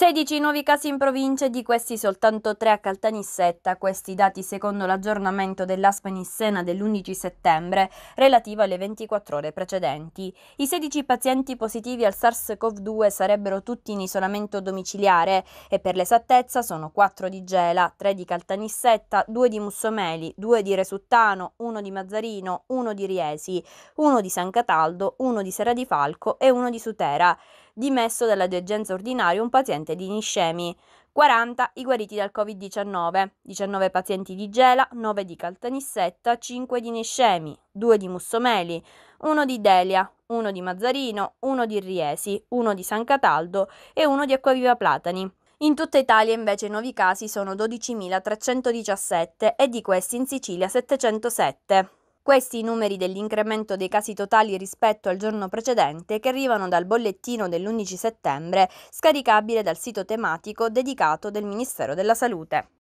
16 nuovi casi in provincia di questi soltanto 3 a Caltanissetta, questi dati secondo l'aggiornamento dell'Aspenissena dell'11 settembre relativo alle 24 ore precedenti. I 16 pazienti positivi al SARS-CoV-2 sarebbero tutti in isolamento domiciliare e per l'esattezza sono 4 di Gela, 3 di Caltanissetta, 2 di Mussomeli, 2 di Resuttano, 1 di Mazzarino, 1 di Riesi, 1 di San Cataldo, 1 di Sera di Falco e 1 di Sutera dimesso dalla degenza ordinaria un paziente di Niscemi. 40 i guariti dal Covid-19, 19 pazienti di Gela, 9 di Caltanissetta, 5 di Niscemi, 2 di Mussomeli, 1 di Delia, 1 di Mazzarino, 1 di Riesi, 1 di San Cataldo e 1 di Acquaviva Platani. In tutta Italia invece i nuovi casi sono 12.317 e di questi in Sicilia 707. Questi i numeri dell'incremento dei casi totali rispetto al giorno precedente che arrivano dal bollettino dell'11 settembre scaricabile dal sito tematico dedicato del Ministero della Salute.